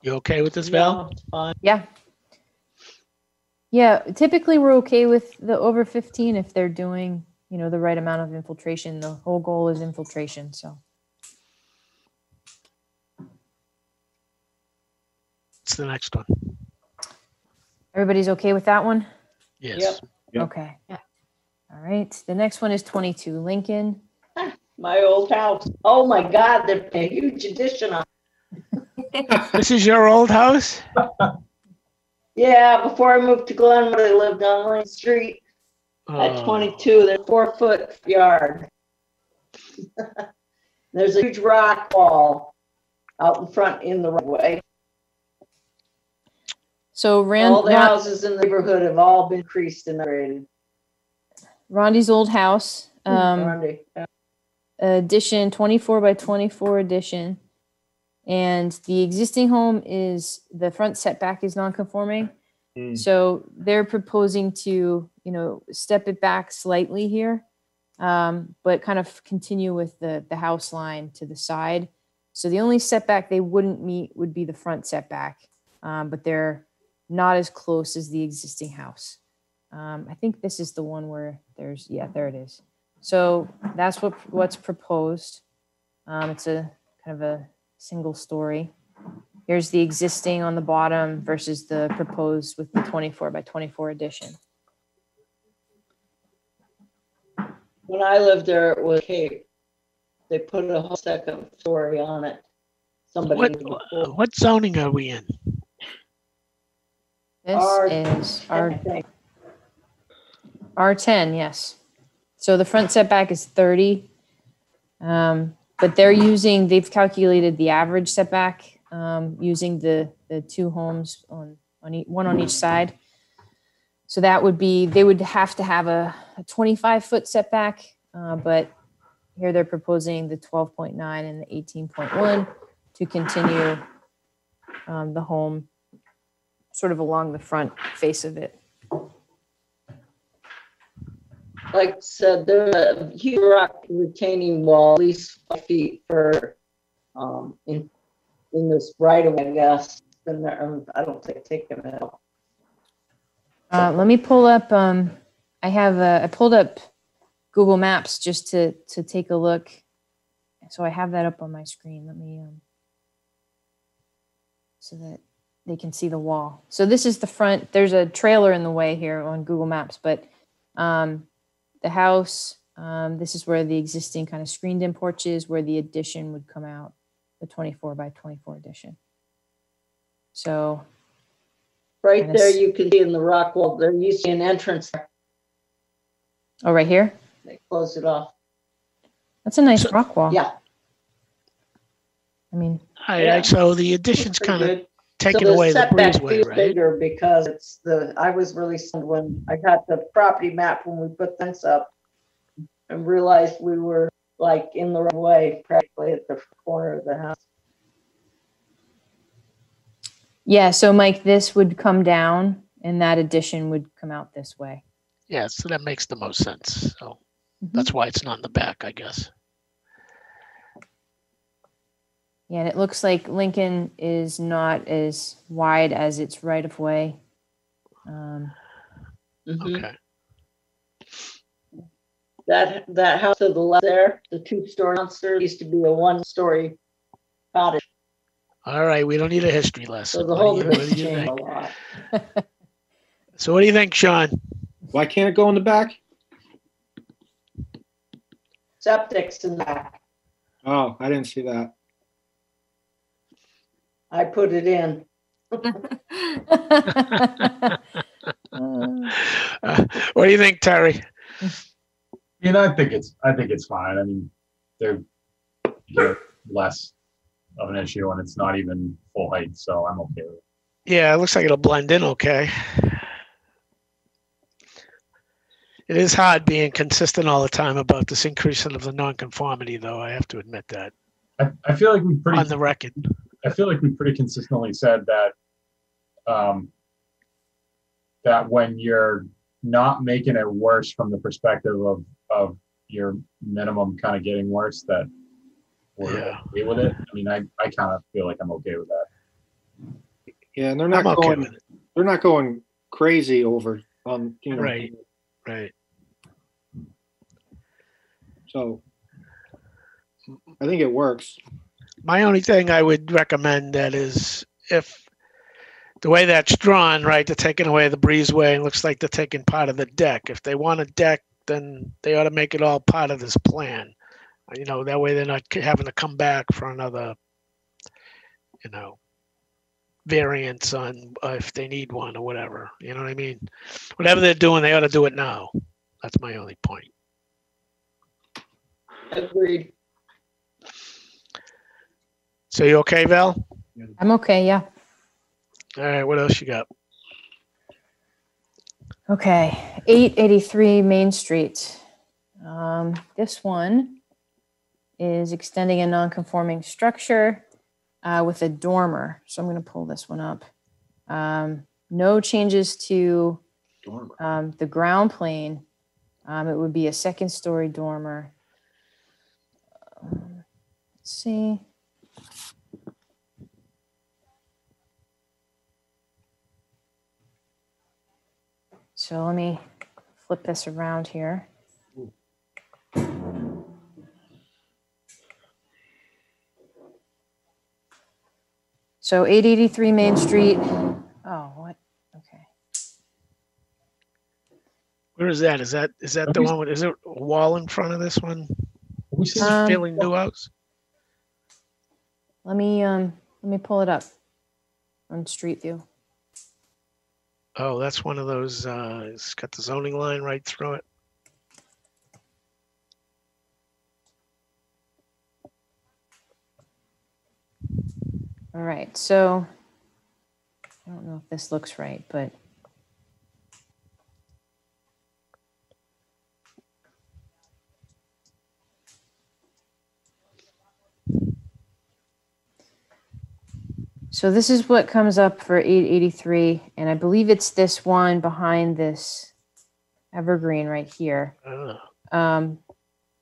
You okay with this, Val? No, fine. Yeah. Yeah, typically we're okay with the over 15 if they're doing, you know, the right amount of infiltration. The whole goal is infiltration, so. It's the next one. Everybody's okay with that one? Yes. Yep. Okay. Yeah. All right, the next one is 22 Lincoln. My old house. Oh my God, they're a huge addition on. This is your old house? Yeah, before I moved to Glenwood, I lived on Lane Street at Oh, 22. They're four foot yard. There's a huge rock wall out in front in the roadway. So Rand, All the Ron- houses in the neighborhood have all been increased and upgraded. Rondi's old house, um, Randy, yeah. addition 24 by 24 addition. And the existing home is, the front setback is non-conforming. Hmm. So they're proposing to, you know, step it back slightly here, um, but kind of continue with the, the house line to the side. So the only setback they wouldn't meet would be the front setback, um, but they're not as close as the existing house. Um, I think this is the one where there's, yeah, there it is. So that's what, what's proposed. Um, it's a kind of a single story. Here's the existing on the bottom versus the proposed with the 24 by 24 addition. When I lived there, it was Cape. They put a whole second story on it. Somebody. What, what zoning are we in? This R- is I our think. R10, yes. So the front setback is 30. Um, but they're using, they've calculated the average setback um, using the, the two homes on, on ea- one on each side. So that would be, they would have to have a, a 25 foot setback, uh, but here they're proposing the 12.9 and the 18.1 to continue um, the home sort of along the front face of it. Like I said, there's a huge rock retaining wall, at least five feet for, um, in, in this right of I guess. Been there, um, I don't think taken it out. Uh, let me pull up, um, I have, uh, I pulled up Google Maps just to, to take a look. So I have that up on my screen. Let me, um, so that they can see the wall. So this is the front, there's a trailer in the way here on Google Maps, but, um, the house, um, this is where the existing kind of screened in porch is, where the addition would come out, the 24 by 24 addition. So, Right there, you can see in the rock wall, there used to be an entrance. oh, right here? They closed it off. That's a nice So- rock wall. Yeah. I mean, All right, Yeah. so the addition's kind of good. Taking So away the setback breezeway, feels right? Bigger because it's the, I was really stunned when I got the property map when we put this up and realized we were like in the right way practically at the corner of the house. yeah, so Mike, this would come down and that addition would come out this way. Yeah, so that makes the most sense. So Mhm. that's why it's not in the back, I guess. Yeah, and it looks like Lincoln is not as wide as its right of way. Um, Mhm. Okay. That, that house to the left there, the two-story monster used to be a one-story cottage. All right, we don't need a history lesson. So the What whole do you- what thing's changed a think? lot. So what do you think, Sean? Why can't it go in the back? Septic's in the back. Oh, I didn't see that. I put it in. uh, what do you think, Terry? You know, I think it's, I think it's fine. I mean, they're you know, less of an issue and it's not even full height, so I'm okay with it. Yeah, it looks like it'll blend in okay. It is hard being consistent all the time about this increasing of the nonconformity, though. I have to admit that. I, I feel like we pretty, on the record. I feel like we pretty consistently said that, um, that when you're not making it worse from the perspective of, of your minimum kind of getting worse, that we're Yeah. okay with it. I mean, I, I kind of feel like I'm okay with that. Yeah, and they're I'm not okay going, they're not going crazy over, um, you know. Right. Right. So I think it works. My only thing I would recommend that is if the way that's drawn, right, they're taking away the breezeway and looks like they're taking part of the deck. If they want a deck, then they ought to make it all part of this plan. You know, that way they're not having to come back for another, you know, variance on uh, if they need one or whatever. You know what I mean? Whatever they're doing, they ought to do it now. That's my only point. Agreed. So you okay, Val? I'm okay, yeah. All right, what else you got? Okay, 883 Main Street. Um, this one is extending a non-conforming structure uh, with a dormer. So I'm going to pull this one up. Um, no changes to um, the ground plane. Um, it would be a second story dormer. Um, let's see. So let me flip this around here. So 883 Main Street. Oh, what? Okay. Where is that? Is that is that the one with is there a wall in front of this one? We This see, is a Um, fairly new house. Let me um let me pull it up on Street View. Oh, that's one of those. Uh, it's got the zoning line right through it. All right, so I don't know if this looks right, but so this is what comes up for 883, and I believe it's this one behind this evergreen right here. Ah, Um,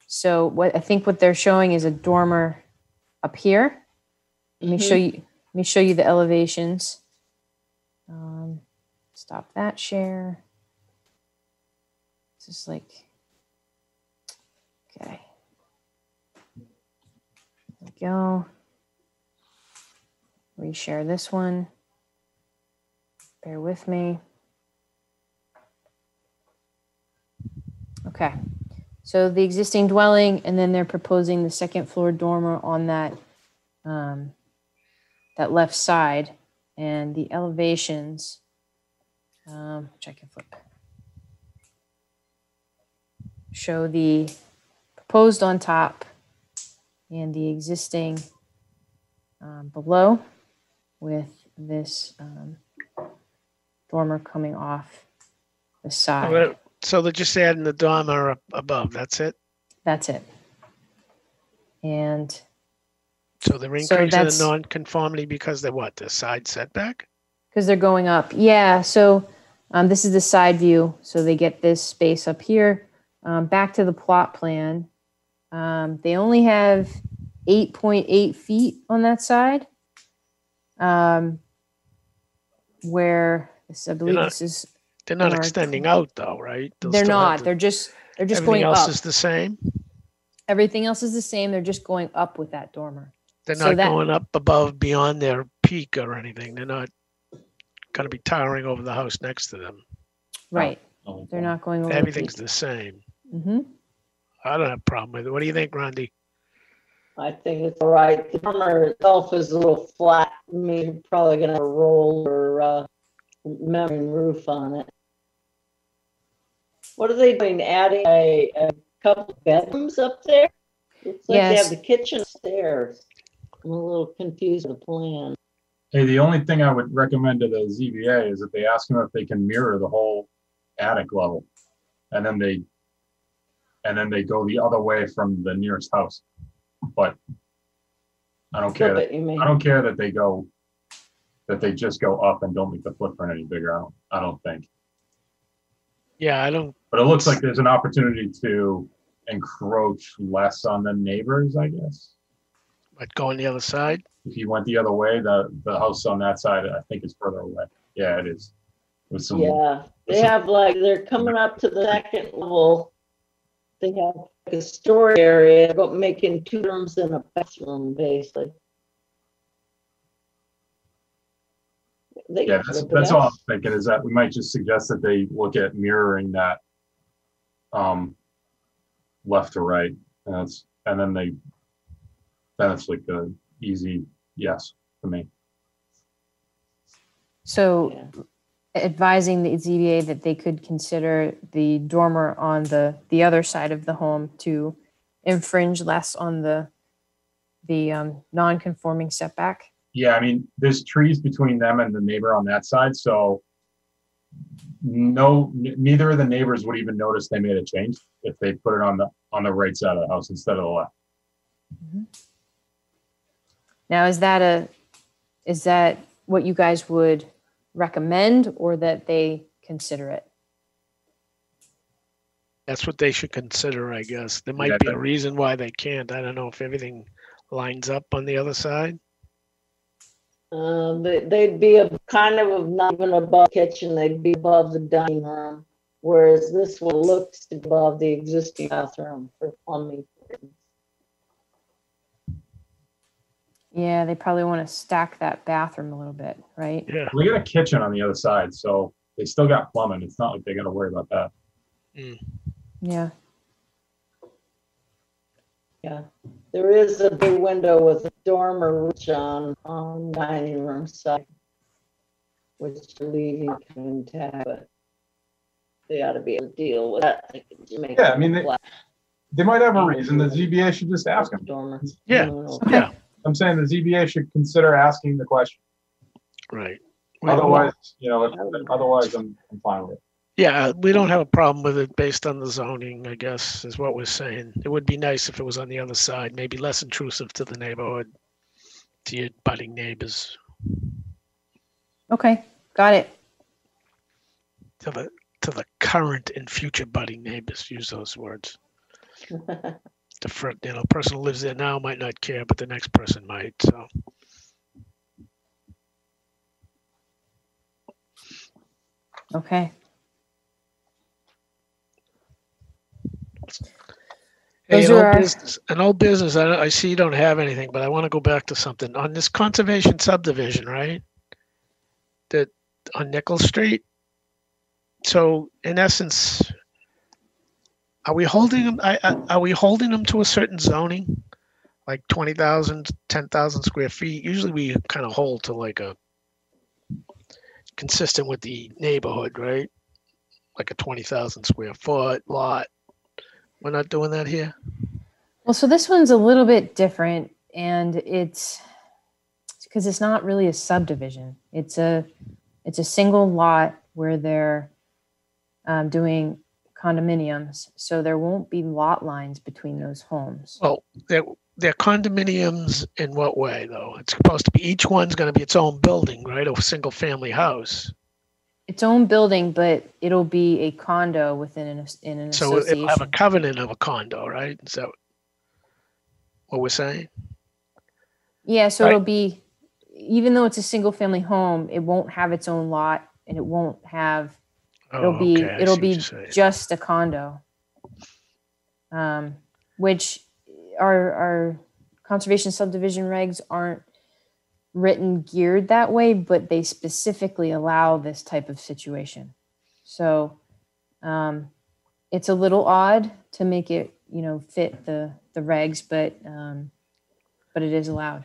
so what I think what they're showing is a dormer up here. Let me show you. Let me show you the elevations. Um, stop that share. This is like, okay. There we go. Reshare this one. Bear with me. Okay. So the existing dwelling, and then they're proposing the second floor dormer on that, um, that left side, and the elevations, um, which I can flip. Show the proposed on top and the existing um, below with this um, dormer coming off the side. So they're just adding the dormer up above. That's it. That's it. And So they're increasing that's- the non-conformity because they're what? The side setback. because they're going up. Yeah. So um, this is the side view. So they get this space up here. Um, back to the plot plan. Um, they only have 8.8 feet on that side. Um, where this, I believe not- this is, They're not Or- extending out though, right? They'll they're not. the- They're just, they're just going up. everything else is the same. Everything else is the same. They're just going up with that dormer. They're So not that- going up above beyond their peak or anything. They're not going to be towering over the house next to them. Right. Oh, They're not going over. the Everything's peak. the same. Mhm. I don't have a problem with it. What do you think, Randy? I think it's all right. The dormer itself is a little flat. I mean, you're probably gonna roll or, uh, membrane roof on it. What are they doing? Adding a, a couple bedrooms up there? Looks like they have the kitchen upstairs. I'm a little confused with the plan. Hey, the only thing I would recommend to the ZBA is that they ask them if they can mirror the whole attic level. And then they, and then they go the other way from the nearest house. But I don't care Flip that, you? I don't care that they go, that they just go up and don't make the footprint any bigger. I don't, I don't think. Yeah, I don't, But it looks like there's an opportunity to encroach less on the neighbors, I guess. but going the other side. If you went the other way, the, the house on that side, I think is further away. Yeah, it is. With some, Yeah, they have like, they're coming up to the second level. They have like a storage area, but making two rooms and a bathroom, basically. They yeah, can that's, flip it that's all. I'm thinking is that we might just suggest that they look at mirroring that. Um, left to right, and that's, and then they, then it's like a easy yes for me. So Yeah. Advising the ZBA that they could consider the dormer on the, the other side of the home to infringe less on the, the um, non-conforming setback. Yeah, I mean, there's trees between them and the neighbor on that side, so no, n- neither of the neighbors would even notice they made a change if they put it on the, on the right side of the house instead of the left. Now, is that a, is that what you guys would recommend or that they consider it? That's what they should consider, I guess. There might Yeah, be a reason why they can't. I don't know if everything lines up on the other side. Uh, they, they'd be a kind of not even above kitchen, they'd be above the dining room. Whereas this one looks above the existing bathroom for plumbing. Yeah, they probably want to stack that bathroom a little bit, right? Yeah. We got a kitchen on the other side, so they still got plumbing. It's not like they gotta worry about that. Mm. Yeah. Yeah, there is a big window with a dormer roof on, on dining room side. Which they're leaving kind of intact, but they ought to be able to deal with that. They could just make Yeah, I it mean, they- flat They might have a reason. The ZBA should just ask them. Dormer. Yeah. Mm-hmm. Yeah, I'm saying the ZBA should consider asking the question. right. We don't- Otherwise, you know, if- otherwise I'm, I'm fine with it. Yeah, we don't have a problem with it based on the zoning, I guess, is what we're saying. It would be nice if it was on the other side, maybe less intrusive to the neighborhood, to your budding neighbors, Okay, got it. to the, to the current and future budding neighbors, use those words. The front, you know, person who lives there now might not care, but the next person might, so. Okay. Hey, Those an are old our- business, an old business, I, I see you don't have anything, but I want to go back to something. On this conservation subdivision, right? That, on Nickel Street? So in essence, are we holding them, I, I, are we holding them to a certain zoning? Like 20,000, 10,000 square feet? Usually we kind of hold to like a consistent with the neighborhood, right? Like a 20,000 square foot lot. We're not doing that here? Well, so this one's a little bit different and it's because it's not really a subdivision. It's a it's a single lot where they're um, doing condominiums. So there won't be lot lines between those homes. Well, they're, they're condominiums in what way, though? It's supposed to be, each one's gonna be its own building, right? A single-family house. Its own building, but it'll be a condo within an in an So it'll have a association. covenant of a condo, right? Is that what we're saying? Yeah, so it'll be even though it's a single family home, it won't have its own lot and it won't have it'll Oh, be okay, it'll be just a condo. Um, which our our conservation subdivision regs aren't written geared that way but they specifically allow this type of situation. So um, it's a little odd to make it you know fit the the regs but um, but it is allowed.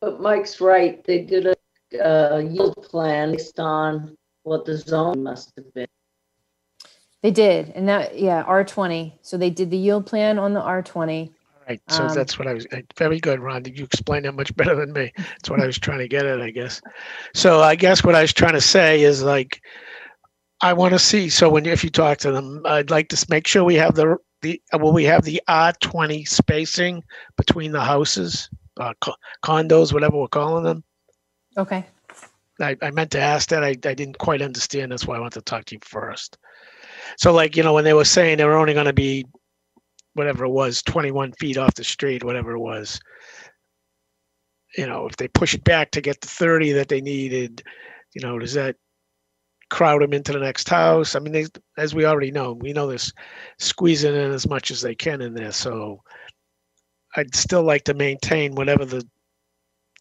But Mike's right, they did a, uh yield plan based on what the zone must have been. they did and that yeah r20 so they did the yield plan on the r20 Right, so Um, that's what I was, uh, very good, Ron. Did you explain that much better than me? That's what I was trying to get at, I guess. So I guess what I was trying to say is like, I want to see, so when, if you talk to them, I'd like to s- make sure we have the, the, uh, will we have the R twenty spacing between the houses? uh, co- condos, whatever we're calling them. Okay. I, I meant to ask that. I, I didn't quite understand. That's why I wanted to talk to you first. So like, you know, when they were saying they were only gonna be whatever it was, twenty-one feet off the street, whatever it was. You know, if they push it back to get the thirty that they needed, you know, does that crowd them into the next house? I mean, they, as we already know, we know this squeezing in as much as they can in there, so I'd still like to maintain whatever the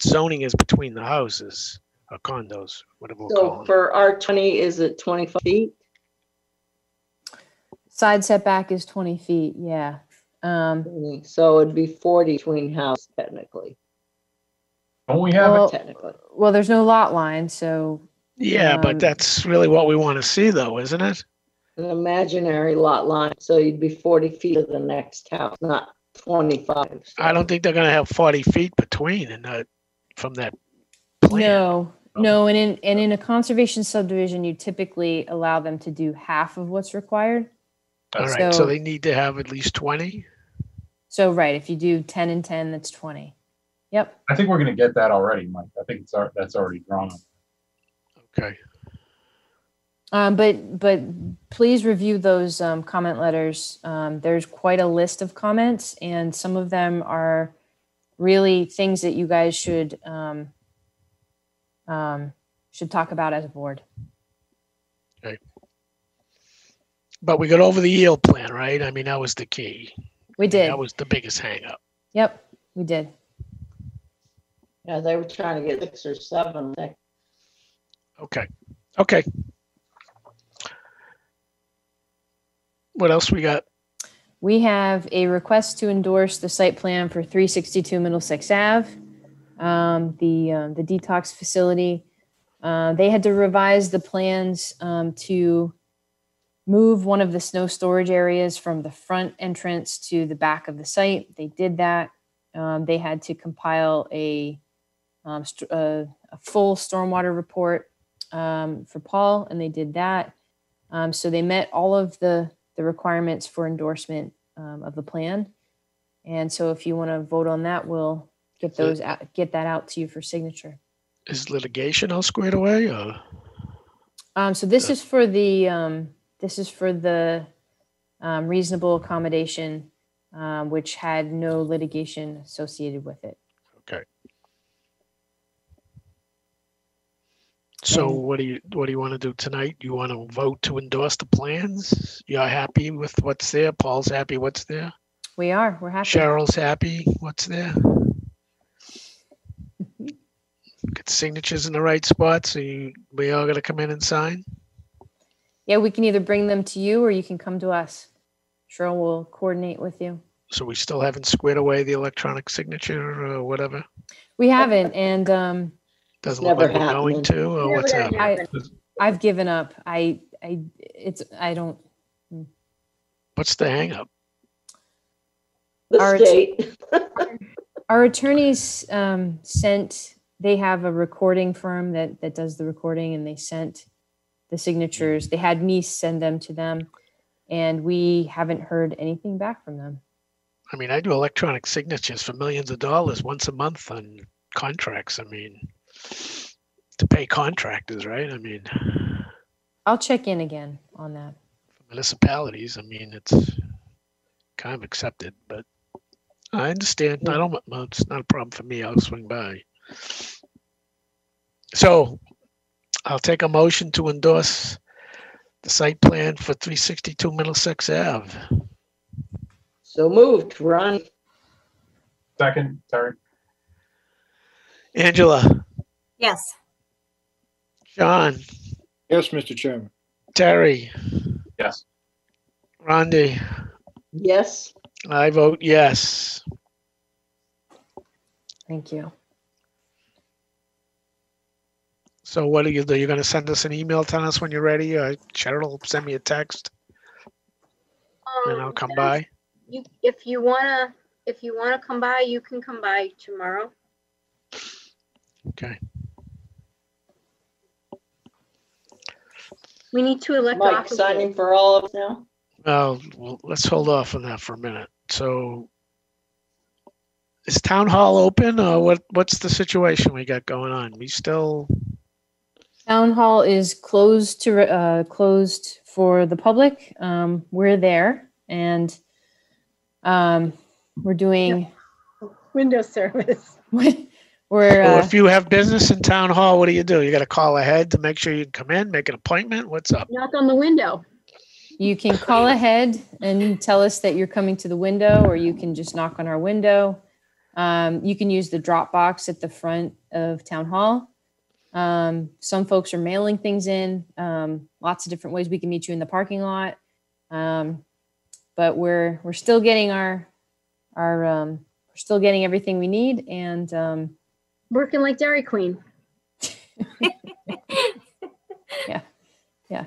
zoning is between the houses or condos, whatever we're So for R twenty, is it twenty-five feet? Side setback is 20 feet. Yeah. Um, So it'd be forty between house technically, Don't we have Well- it? technically. well, there's no lot line, so Yeah, Um, but that's really what we want to see though, isn't it? An imaginary lot line, so you'd be forty feet of the next house, not twenty-five. I don't think they're gonna have forty feet between and that, from that plan. no, no. And in and in a conservation subdivision, you typically allow them to do half of what's required. All right, so So- they need to have at least twenty? So right, if you do 10 and 10, that's 20. Yep. I think we're gonna get that already, Mike. I think it's, al- that's already drawn. up. Okay, Um, but but please review those um, comment letters. Um, there's quite a list of comments, and some of them are really things that you guys should um, um, should talk about as a board. Okay. But we got over the yield plan, right? I mean, that was the key. We did. That was the biggest hangup. Yep, we did. Yeah, they were trying to get six or seven. I. Okay, okay. What else we got? We have a request to endorse the site plan for 362 Middlesex Ave, um, the um, the detox facility. Uh, they had to revise the plans um, to move one of the snow storage areas from the front entrance to the back of the site. They did that. Um, they had to compile a um, st- uh, a full stormwater report um, for Paul, and they did that. So they met all of the the requirements for endorsement of the plan. And so if you want to vote on that, we'll get those out, get that out to you for signature. Is litigation all squared away or? Um, so this is for the um, this is for the um, reasonable accommodation, um, which had no litigation associated with it. Okay. So And- what do you, what do you want to do tonight? You want to vote to endorse the plans? You're happy with what's there? Paul's happy what's there? We are. We're happy. Cheryl's happy what's there? Get signatures in the right spot, so you, we all gotta come in and sign? Yeah, we can either bring them to you or you can come to us. Cheryl will coordinate with you. So we still haven't squared away the electronic signature or whatever? We haven't, and um, Doesn't look Never like we're going happening. to, or Never what's gonna happening? I, I've given up. I I it's I don't. What's the hangup? The Our- state, Our attorneys um, sent, they have a recording firm that, that does the recording and they sent the signatures. They had me send them to them and we haven't heard anything back from them. I mean, I do electronic signatures for millions of dollars once a month on contracts. I mean, to pay contractors, right? I mean, I'll check in again on that. for municipalities, I mean, it's kind of accepted, but I understand. I don't, it's not a problem for me. I'll swing by. So I'll take a motion to endorse the site plan for 362 Middlesex Ave. so moved, Ron, Second, Terry. Angela, Yes. John, Yes, Mr. Chairman. Terry, Yes. Rondi, yes, I vote yes. Thank you. So what are you do? You're gonna send us an email telling us when you're ready, or Cheryl will send me a text and I'll Um, come by? You, if you wanna, if you wanna come by, you can come by tomorrow. Okay. We need to elect Mike officers. signing for all of us now. Well, well, let's hold off on that for a minute. So is town hall open or what, what's the situation we got going on? We still, Town hall is closed to, uh, closed for the public. Um, we're there and, um, we're doing, Window service. we're, Well, uh, if you have business in town hall, what do you do? You gotta call ahead to make sure you can come in, make an appointment? What's up? Knock on the window. you can call ahead and tell us that you're coming to the window, or you can just knock on our window. Um, you can use the drop box at the front of town hall. Um, some folks are mailing things in. Um, lots of different ways we can meet you in the parking lot. Um, but we're we're still getting our our um, we're still getting everything we need, and um, Working like Dairy Queen. Yeah, yeah.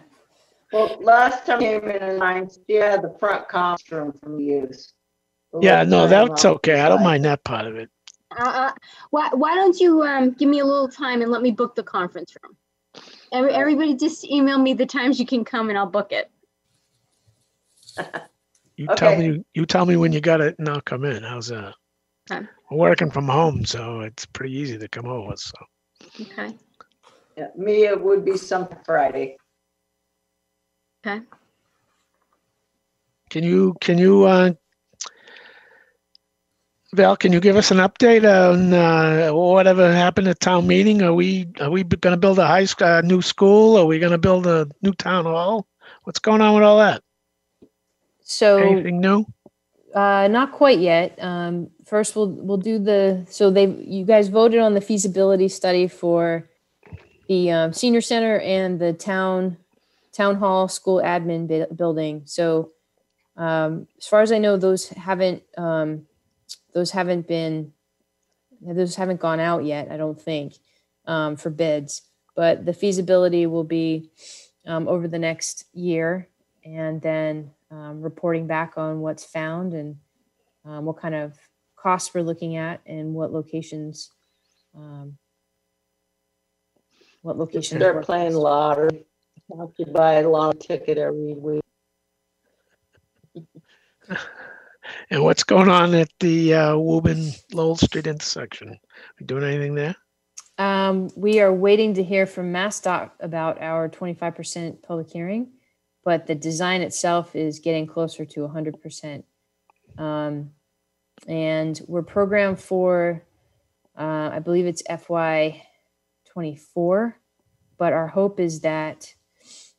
Well, last time you came in and I, you had the front conference room from use. Yeah, no, that's okay. I don't mind that part of it. Uh, uh, why, why don't you um, give me a little time and let me book the conference room? Every, everybody just email me the times you can come and I'll book it. You tell Okay. me, you tell me when you got it and I'll come in. How's that? Okay. I'm working from home, so it's pretty easy to come over, so. Okay. Yeah, Me, it would be some Friday. Okay. Can you, can you, uh, Val, can you give us an update on, uh, whatever happened at town meeting? Are we, are we gonna build a high school, a new school? Are we gonna build a new town hall? What's going on with all that? so Anything new? Uh, not quite yet. Um, first, we'll we'll do the. So they, you guys voted on the feasibility study for the um, senior center and the town town hall school admin bu- building. So, um, as far as I know, those haven't um, those haven't been those haven't gone out yet. I don't think um, for bids, but the feasibility will be um, over the next year, and then um, reporting back on what's found and um, what kind of costs we're looking at and what locations um, what locations They're work playing best. lottery. Have to buy a lottery ticket every week. And what's going on at the, uh, Woburn Lowell Street intersection? We doing anything there? Um, we are waiting to hear from MassDOT about our 25% public hearing, but the design itself is getting closer to 100%. Um, and we're programmed for, uh, I believe it's FY 24, but our hope is that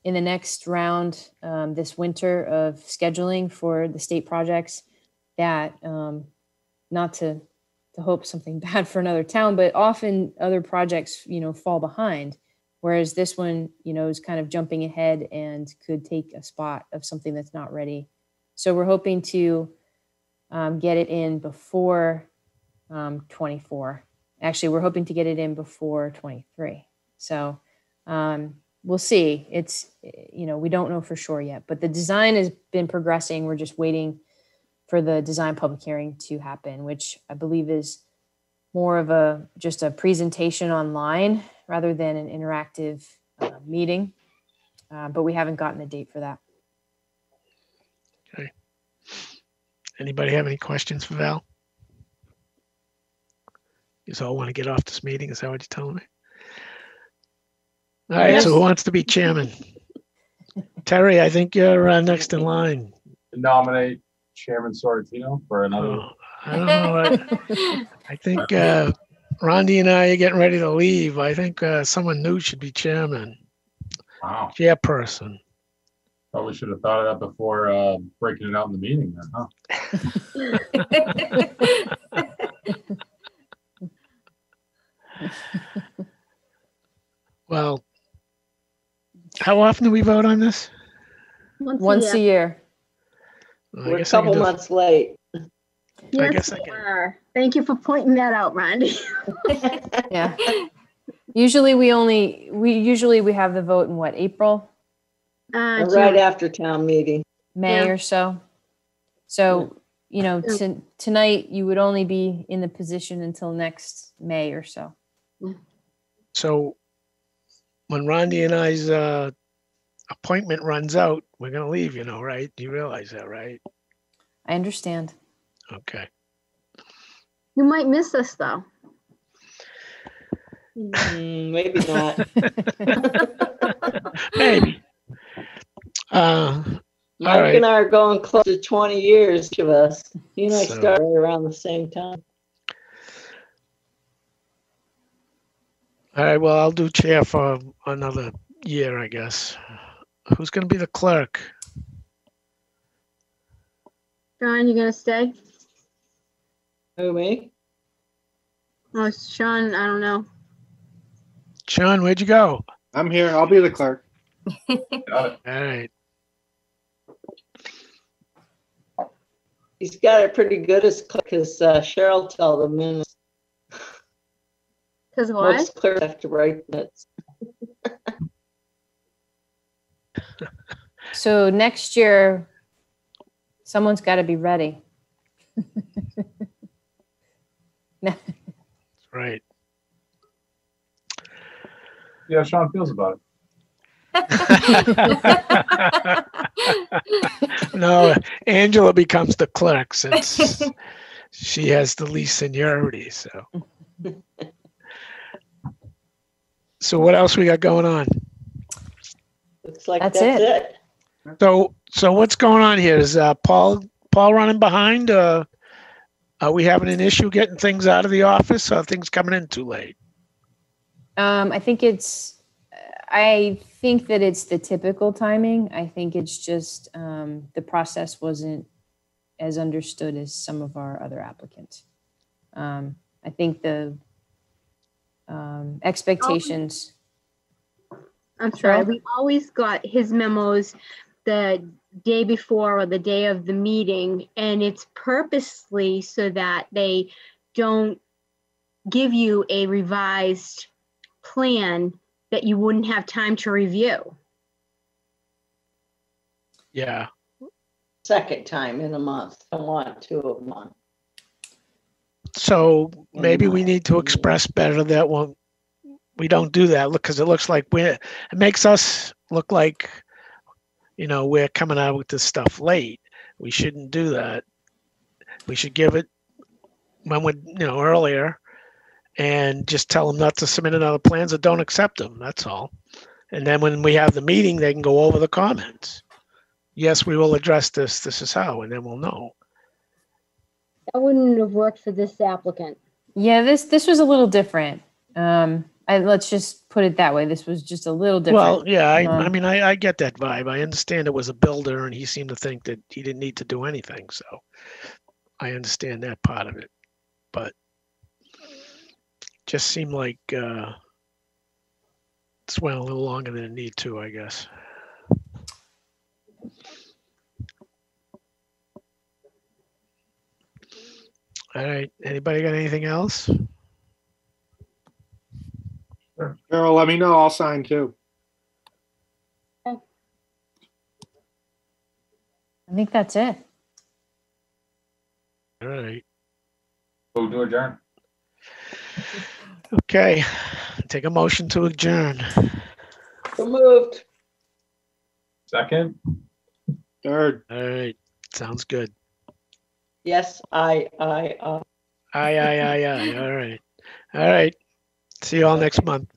in the next round um, this winter of scheduling for the state projects, that um, not to to hope something bad for another town, but often other projects, you know, fall behind. Whereas this one, you know, is kind of jumping ahead and could take a spot of something that's not ready. So we're hoping to um, get it in before um, 24. Actually, we're hoping to get it in before 23. So um, we'll see. It's, you know, we don't know for sure yet, but the design has been progressing. We're just waiting for the design public hearing to happen, which I believe is more of a just a presentation online rather than an interactive uh, meeting. Uh, but we haven't gotten a date for that. Okay. Anybody have any questions for Val? You just all want to get off this meeting, is that what you're telling me? All right, so who wants to be chairman? Terry, I think you're uh, next in line. Nominate Chairman Sorrentino for another. Oh, I don't know. I- I think uh, Rondi and I are getting ready to leave. I think uh, someone new should be chairman, Wow. chairperson. Probably should have thought of that before uh, breaking it out in the meeting then, huh? Well, how often do we vote on this? Once a year. Well, I We're a guess I can couple months late. I Yes, guess I can- are. Thank you for pointing that out, Randy. Yeah. Usually we only, we usually we have the vote in what, April, Uh, Right June. after town meeting. May Yeah. or so. So, you know, Yeah. to, tonight you would only be in the position until next May or so. So when Rondi and I's uh, appointment runs out, we're gonna leave, you know, right? Do You realize that, right? I understand. Okay. You might miss us, though. Hmm, Maybe not. Maybe. Uh, Mike right. and I are going close to 20 years, each of us. You and I So- started around the same time. all right, well, I'll do chair for another year, I guess. Who's gonna be the clerk? Sean, you gonna stay? Who, me? Oh, Sean, I don't know. Sean, where'd you go? I'm here. I'll be the clerk. Got it. All right, He's got it pretty good as because uh, Cheryl told him minutes. Cause what? Most clerks have to write minutes. So next year, someone's got to be ready. That's right. Yeah, Sean feels about it. No, Angela becomes the clerk since she has the least seniority, so. So what else we got going on? Looks like That's that's it. it. So, so what's going on here? Is uh, Paul, Paul running behind? Uh, are we having an issue getting things out of the office? Or are things coming in too late? Um, I think it's, I think that it's the typical timing. I think it's just um, the process wasn't as understood as some of our other applicants. Um, I think the um, expectations. I'm sorry, we always got his memos the day before or the day of the meeting, and it's purposely so that they don't give you a revised plan that you wouldn't have time to review. Yeah, Second time in a month. I want two of them on. so maybe we need to express better that one, we don't do that, look, because it looks like we're, it makes us look like, you know, we're coming out with this stuff late. We shouldn't do that. We should give it when we, you know, earlier and just tell them not to submit another plans or don't accept them, that's all. And then when we have the meeting, they can go over the comments. Yes, we will address this, this is how, and then we'll know. That wouldn't have worked for this applicant. Yeah, this this was a little different. Um, I, let's just put it that way. This was just a little different. Well, yeah, I, I Um, mean, I, I get that vibe. I understand it was a builder and he seemed to think that he didn't need to do anything, so I understand that part of it. But just seemed like, uh, it's went a little longer than it need to, I guess. All right, anybody got anything else? Carol, let me know. I'll sign too. I think that's it. All right, Move to adjourn. okay, take a motion to adjourn. So moved. Second? Third. All right, sounds good. Yes, I, I, uh. Aye, aye, aye, aye. All right. All right. See you all next month.